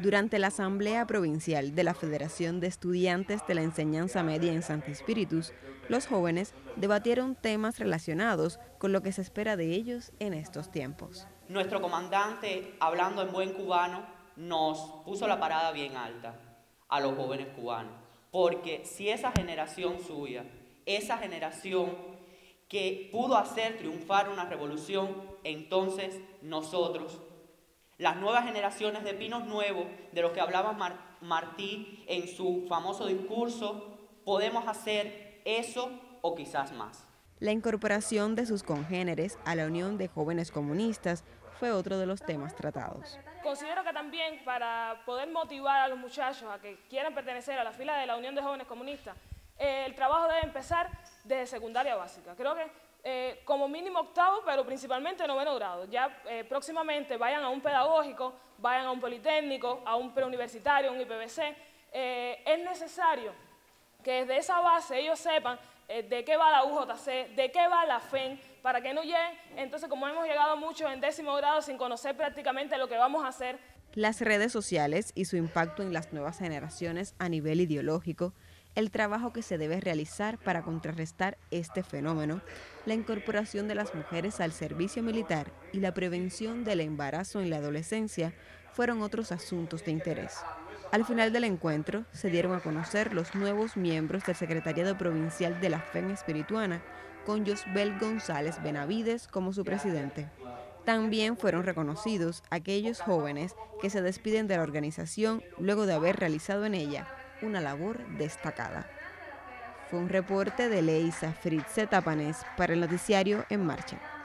Durante la Asamblea Provincial de la Federación de Estudiantes de la Enseñanza Media en Santa Espíritus, los jóvenes debatieron temas relacionados con lo que se espera de ellos en estos tiempos. Nuestro comandante, hablando en buen cubano, nos puso la parada bien alta a los jóvenes cubanos, porque si esa generación suya, esa generación que pudo hacer triunfar una revolución, entonces nosotros, las nuevas generaciones de pinos nuevos, de los que hablaba Martí en su famoso discurso, podemos hacer eso o quizás más. La incorporación de sus congéneres a la Unión de Jóvenes Comunistas fue otro de los temas tratados. Considero que también para poder motivar a los muchachos a que quieran pertenecer a la fila de la Unión de Jóvenes Comunistas, eh, el trabajo debe empezar desde secundaria básica. Creo que eh, como mínimo octavo, pero principalmente noveno grado. Ya eh, próximamente vayan a un pedagógico, vayan a un politécnico, a un preuniversitario, un IPBC. es necesario que desde esa base ellos sepan de qué va la UJC, de qué va la FEN, para que no lleguen, entonces como hemos llegado muchos en décimo grado sin conocer prácticamente lo que vamos a hacer. Las redes sociales y su impacto en las nuevas generaciones a nivel ideológico el trabajo que se debe realizar para contrarrestar este fenómeno, la incorporación de las mujeres al servicio militar y la prevención del embarazo en la adolescencia fueron otros asuntos de interés. Al final del encuentro se dieron a conocer los nuevos miembros del Secretariado Provincial de la FEN Espirituana, con Josbel González Benavides como su presidente. También fueron reconocidos aquellos jóvenes que se despiden de la organización luego de haber realizado en ella una labor destacada. Fue un reporte de Leisa Fritze Tapanés para el noticiario En Marcha.